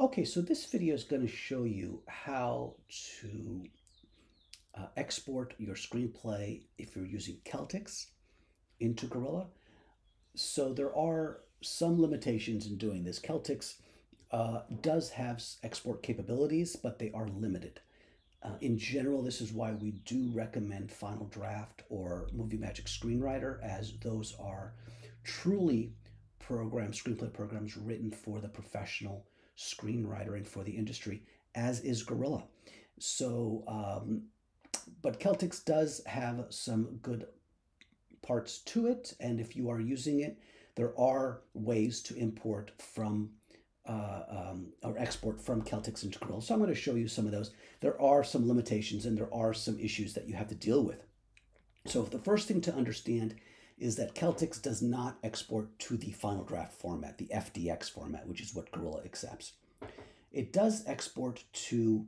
Okay, so this video is going to show you how to uh, export your screenplay if you're using Celtx into Gorilla. So there are some limitations in doing this. Celtx uh, does have export capabilities, but they are limited. Uh, in general, this is why we do recommend Final Draft or Movie Magic Screenwriter, as those are truly program screenplay programs written for the professional screenwriter and for the industry, as is Gorilla. So, um, but Celtx does have some good parts to it, and if you are using it, there are ways to import from uh, um, or export from Celtx into Gorilla. So I'm going to show you some of those. There are some limitations and there are some issues that you have to deal with. So the first thing to understand is that Celtx does not export to the final draft format, the FDX format, which is what Gorilla accepts. It does export to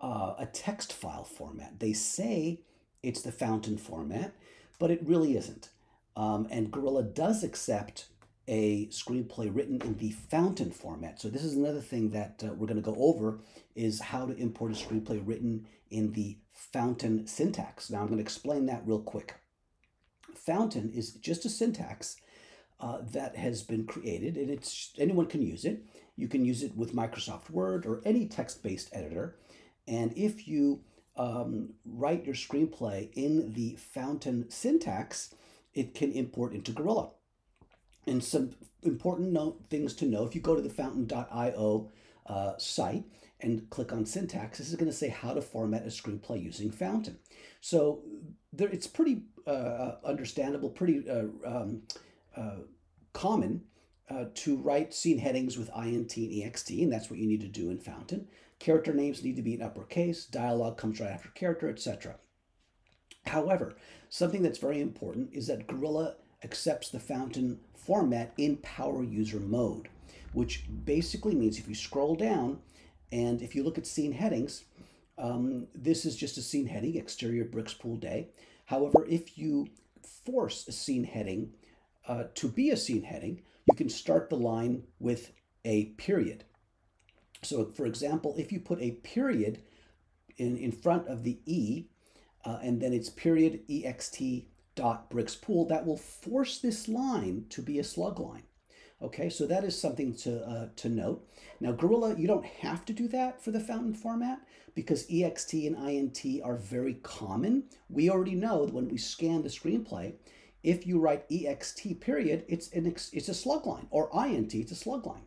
uh, a text file format. They say it's the fountain format, but it really isn't. Um, and Gorilla does accept a screenplay written in the fountain format. So this is another thing that uh, we're going to go over is how to import a screenplay written in the fountain syntax. Now I'm going to explain that real quick. Fountain is just a syntax uh, that has been created and it's anyone can use it. You can use it with Microsoft Word or any text-based editor. And if you um, write your screenplay in the fountain syntax, it can import into Gorilla. And some important note, things to know, if you go to the fountain.io uh, site and click on syntax, this is going to say how to format a screenplay using Fountain. So there, it's pretty uh, uh understandable, pretty uh, um, uh, common uh, to write scene headings with INT and EXT, and that's what you need to do in Fountain. Character names need to be in uppercase, dialogue comes right after character, etc. However, something that's very important is that Gorilla accepts the Fountain format in power user mode, which basically means if you scroll down and if you look at scene headings, um, this is just a scene heading, exterior bricks pool day. However, if you force a scene heading uh, to be a scene heading, you can start the line with a period. So for example, if you put a period in, in front of the E, uh, and then it's period ext dot bricks pool, that will force this line to be a slug line. Okay, so that is something to, uh, to note. Now, Gorilla, you don't have to do that for the fountain format because EXT and INT are very common. We already know that when we scan the screenplay, if you write EXT period, it's, an, it's a slug line, or INT, it's a slug line.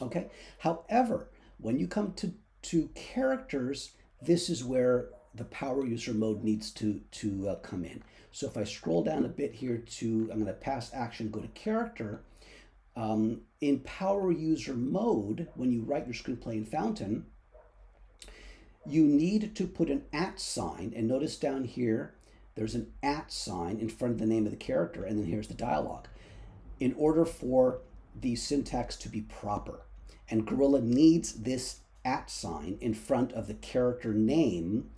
Okay, however, when you come to, to characters, this is where the power user mode needs to, to uh, come in. So if I scroll down a bit here to, I'm going to pass action, go to character. Um, in power user mode, when you write your screenplay in Fountain, you need to put an at sign. And notice down here, there's an at sign in front of the name of the character. And then here's the dialogue. In order for the syntax to be proper. And Gorilla needs this at sign in front of the character name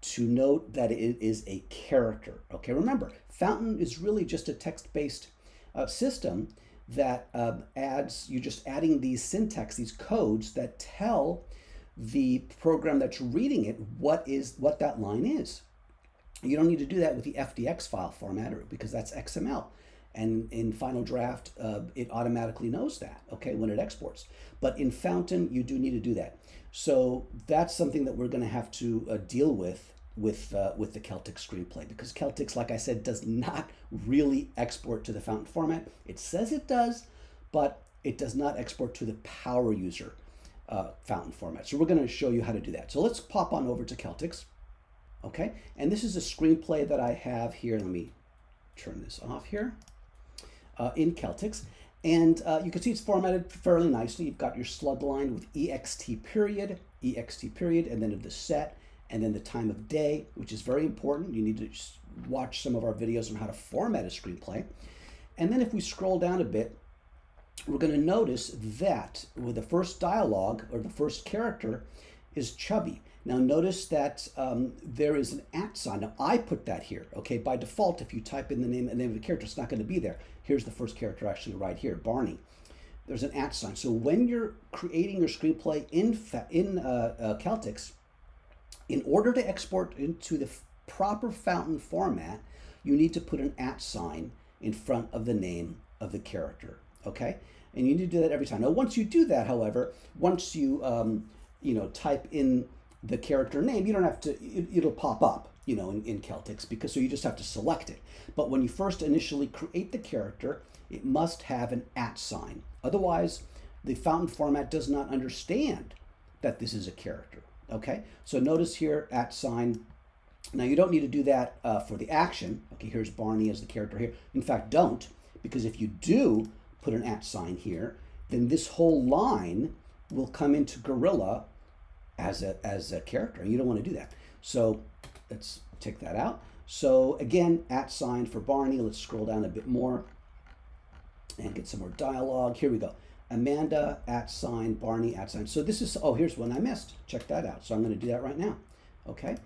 to note that it is a character. Okay, remember, Fountain is really just a text-based uh, system that uh, adds, you're just adding these syntax, these codes that tell the program that's reading it what is what that line is. You don't need to do that with the FDX file formatter because that's XML. And in Final Draft, uh, it automatically knows that, okay, when it exports. But in Fountain, you do need to do that. So that's something that we're going to have to uh, deal with with uh, with the Celtx screenplay because Celtx, like I said, does not really export to the fountain format. It says it does, but it does not export to the power user uh, fountain format. So we're going to show you how to do that. So let's pop on over to Celtx. Okay, and this is a screenplay that I have here. Let me turn this off here uh, in Celtx. And uh, you can see it's formatted fairly nicely. You've got your slug line with EXT period, EXT period, and then of the set and then the time of day, which is very important. You need to watch some of our videos on how to format a screenplay. And then if we scroll down a bit, we're going to notice that with the first dialogue or the first character is chubby. Now notice that um, there is an at sign. Now I put that here, okay? By default, if you type in the name and name of the character, it's not going to be there. Here's the first character actually right here, Barney. there's an at sign. So when you're creating your screenplay in in uh, uh, Celtx, in order to export into the proper fountain format, you need to put an at sign in front of the name of the character. Okay, and you need to do that every time. Now, once you do that, however, once you um, you know type in the character name, you don't have to. It, will pop up, you know, in, in Celtx because so you just have to select it. But when you first initially create the character, it must have an at sign. Otherwise, the fountain format does not understand that this is a character. Okay, so notice here at sign. Now you don't need to do that uh, for the action. Okay, here's Barney as the character here. In fact, don't, because if you do put an at sign here, then this whole line will come into Gorilla as a, as a character, you don't want to do that. So let's take that out. So again, at sign for Barney. Let's scroll down a bit more and get some more dialogue. Here we go. Amanda at sign, Barney at sign. So this is, oh, here's one I missed. Check that out. So I'm going to do that right now. Okay.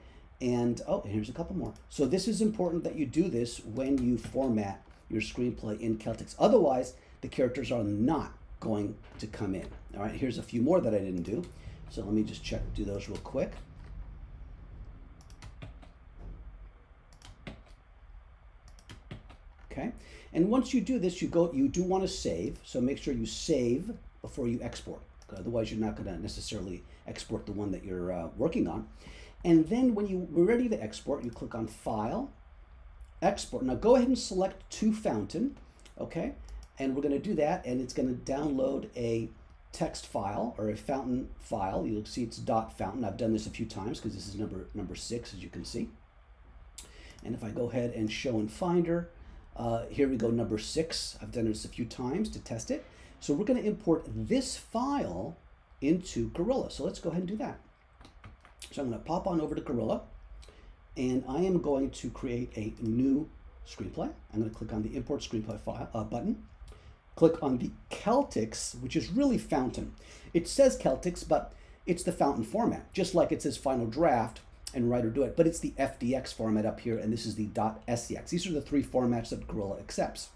And, oh, here's a couple more. So this is important that you do this when you format your screenplay in Celtx. Otherwise, the characters are not going to come in. All right, here's a few more that I didn't do. So let me just check, do those real quick. Okay, and once you do this, you go, you do want to save. So make sure you save before you export. Otherwise, you're not going to necessarily export the one that you're uh, working on. And then when you are ready to export, you click on File, Export. Now go ahead and select to Fountain, okay? And we're going to do that, and it's going to download a text file or a fountain file. You'll see it's dot fountain. I've done this a few times because this is number number six, as you can see. And if I go ahead and show in Finder, uh, here we go, number six. I've done this a few times to test it. So we're going to import this file into Gorilla. So let's go ahead and do that. So I'm going to pop on over to Gorilla, and I am going to create a new screenplay. I'm going to click on the Import Screenplay file uh, button. Click on the Celtx, which is really Fountain. It says Celtx, but it's the Fountain format, just like it says Final Draft and WriterDuet, but it's the FDX format up here, and this is the .scx. These are the three formats that Gorilla accepts.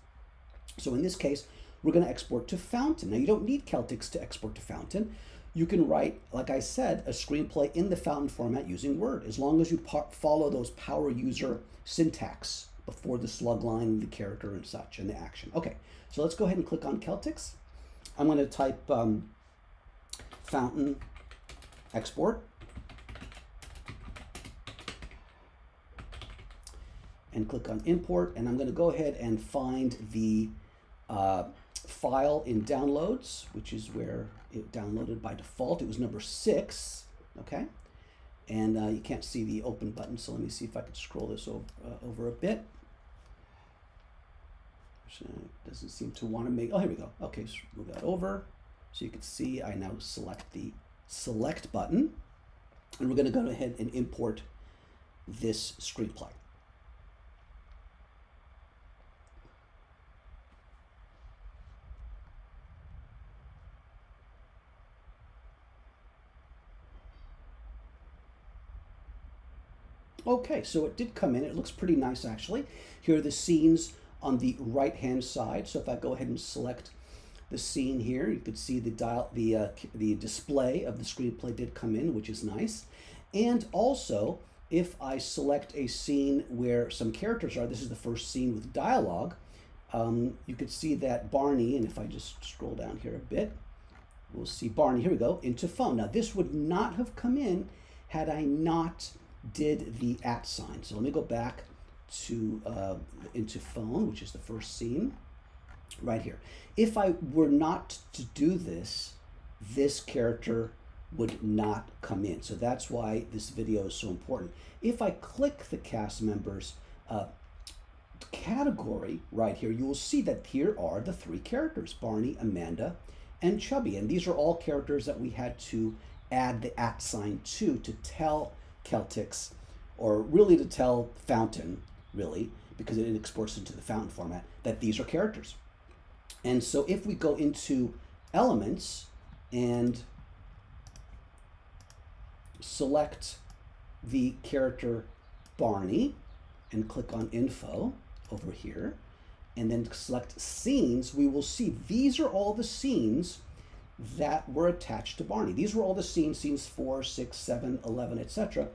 So in this case, we're going to export to Fountain. Now, you don't need Celtx to export to Fountain. You can write, like I said, a screenplay in the Fountain format using Word, as long as you follow those power user syntax before the slug line, the character, and such, and the action. Okay, so let's go ahead and click on Celtx. I'm going to type um, Fountain export. And click on import and I'm going to go ahead and find the uh, file in downloads which is where it downloaded by default. It was number six okay? And uh, you can't see the open button so let me see if I can scroll this over, uh, over a bit. Doesn't seem to want to make oh here we go. Okay so move that over. So you can see I now select the select button and we're going to go ahead and import this screenplay Okay, so it did come in. It looks pretty nice, actually. Here are the scenes on the right-hand side. So if I go ahead and select the scene here, you could see the dial, the uh, the display of the screenplay did come in, which is nice. And also, if I select a scene where some characters are, this is the first scene with dialogue, um, you could see that Barney, and if I just scroll down here a bit, we'll see Barney, here we go, into phone. Now this would not have come in had I not did the at sign. So let me go back to uh, into phone, which is the first scene right here. If I were not to do this, this character would not come in. So that's why this video is so important. If I click the cast members uh, category right here, you will see that here are the three characters, Barney, Amanda, and Chubby. And these are all characters that we had to add the at sign to to tell Celtx, or really to tell Fountain, really, because it exports into the Fountain format, that these are characters. And so if we go into elements and select the character Barney and click on info over here, and then select scenes, we will see these are all the scenes that were attached to Barney. These were all the scenes, scenes 4, 6, 7, 11, etc.,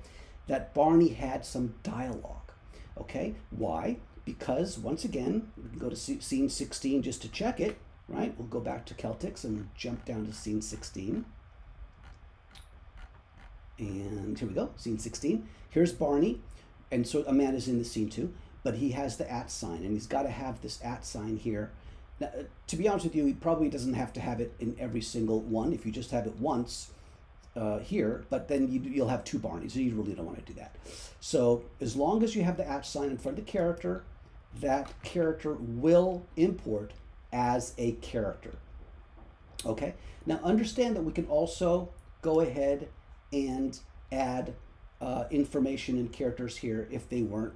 that Barney had some dialogue. Okay, why? Because once again, we can go to scene 16 just to check it, right? We'll go back to Celtx and jump down to scene 16. And here we go, scene 16. Here's Barney, and so a man is in the scene too, but he has the at sign, and he's got to have this at sign here now, uh, to be honest with you, he probably doesn't have to have it in every single one. If you just have it once uh, here, but then you, will have two Barneys. You really don't want to do that. So as long as you have the at sign in front of the character, that character will import as a character. Okay. Now understand that we can also go ahead and add uh, information and characters here if they weren't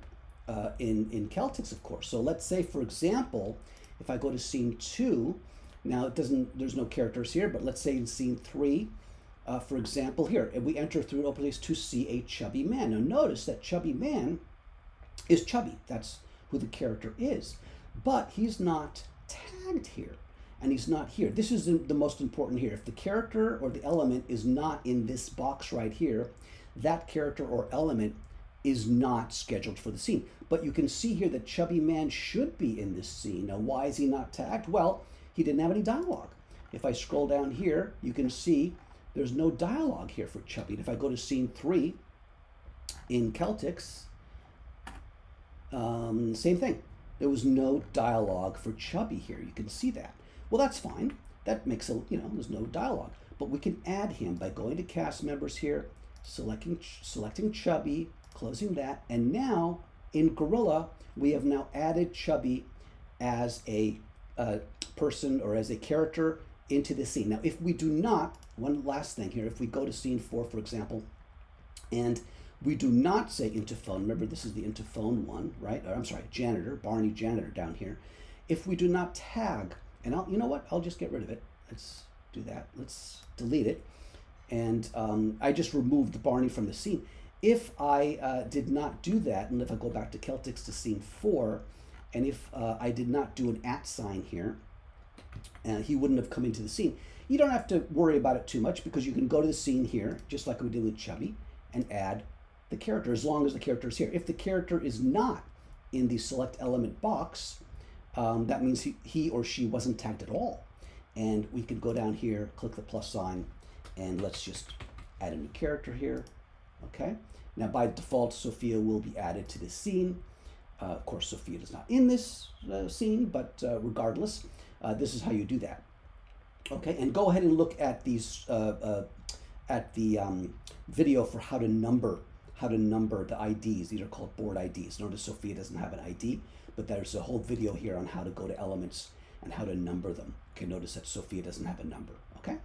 uh, in, in Celtx, of course. So let's say, for example, if I go to scene two, now it doesn't, there's no characters here, but let's say in scene three, uh, for example, here, we enter through an open place to see a chubby man. Now notice that chubby man is chubby. That's who the character is. But he's not tagged here, and he's not here. This is the most important here. If the character or the element is not in this box right here, that character or element is not scheduled for the scene. But you can see here that Chubby Man should be in this scene. Now, why is he not tagged? Well, he didn't have any dialogue. If I scroll down here, you can see there's no dialogue here for Chubby. And if I go to scene three in Celtx, um, same thing. There was no dialogue for Chubby here. You can see that. Well, that's fine. That makes a, you know, there's no dialogue. But we can add him by going to cast members here, selecting, selecting Chubby, closing that. And now in Gorilla, we have now added Chubby as a uh, person or as a character into the scene. Now, if we do not, one last thing here, if we go to scene four, for example, and we do not say into phone, remember this is the into phone one, right? Or, I'm sorry, janitor, Barney janitor down here. If we do not tag, and I'll, you know what? I'll just get rid of it. Let's do that. Let's delete it. And um, I just removed Barney from the scene. If I uh, did not do that, and if I go back to Celtx to scene four, and if uh, I did not do an at sign here, uh, he wouldn't have come into the scene. You don't have to worry about it too much because you can go to the scene here, just like we did with Chubby, and add the character as long as the character is here. If the character is not in the select element box, um, that means he, he or she wasn't tagged at all. And we could go down here, click the plus sign, and let's just add a new character here. Okay. Now, by default, Sophia will be added to this scene. Uh, of course, Sophia is not in this uh, scene, but uh, regardless, uh, this is how you do that. Okay, and go ahead and look at these uh, uh, at the um, video for how to number how to number the IDs. These are called board IDs. Notice Sophia doesn't have an ID, but there's a whole video here on how to go to elements and how to number them. Okay, notice that Sophia doesn't have a number. Okay,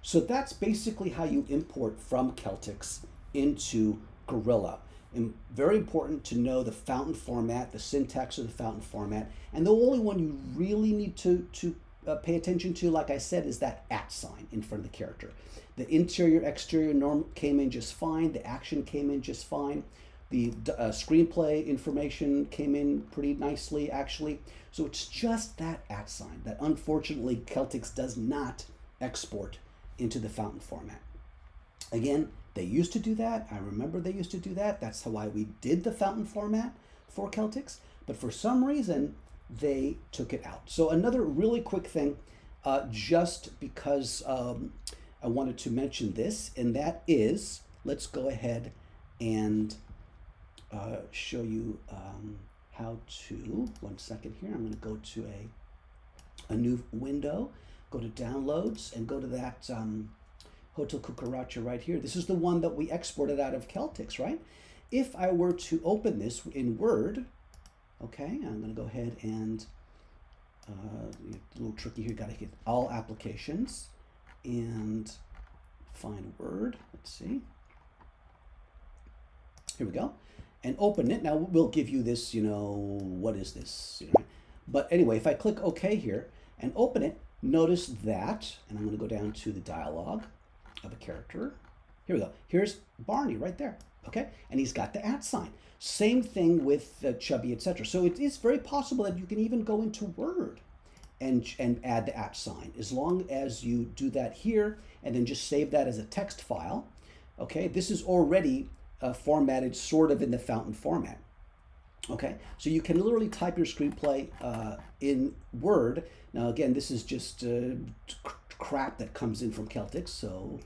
so that's basically how you import from Celtx into Gorilla. And very important to know the fountain format, the syntax of the fountain format. And the only one you really need to, to uh, pay attention to, like I said, is that at sign in front of the character. The interior, exterior norm came in just fine. The action came in just fine. The uh, screenplay information came in pretty nicely, actually. So it's just that at sign that unfortunately Celtx does not export into the fountain format. Again, they used to do that. I remember they used to do that. That's why we did the fountain format for Celtx. But for some reason, they took it out. So another really quick thing, uh, just because um, I wanted to mention this, and that is, let's go ahead and uh, show you um, how to, one second here, I'm going to go to a, a new window, go to downloads, and go to that um, Hotel Cucaracha right here. This is the one that we exported out of Celtx, right? If I were to open this in Word, okay, I'm to go ahead and, uh, a little tricky here, got to hit all applications and find Word. Let's see. Here we go. And open it. Now we'll give you this, you know, what is this? But anyway, if I click OK here and open it, notice that, and I'm to go down to the dialog of a character. Here we go. Here's Barney right there. Okay, and he's got the at sign. Same thing with Chubby, etc. So it is very possible that you can even go into Word and, and add the at sign as long as you do that here and then just save that as a text file. Okay, this is already uh, formatted sort of in the fountain format. Okay, so you can literally type your screenplay uh, in Word. Now, again, this is just uh, crap that comes in from Celtx, so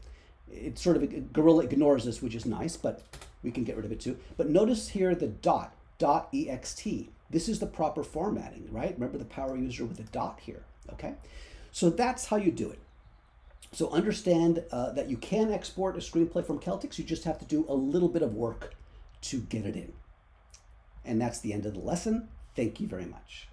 it sort of a Gorilla ignores this, which is nice, but we can get rid of it too. But notice here the dot, dot ext. This is the proper formatting, right? Remember the power user with a dot here, okay? So that's how you do it. So understand uh, that you can export a screenplay from Celtx. You just have to do a little bit of work to get it in. And that's the end of the lesson. Thank you very much.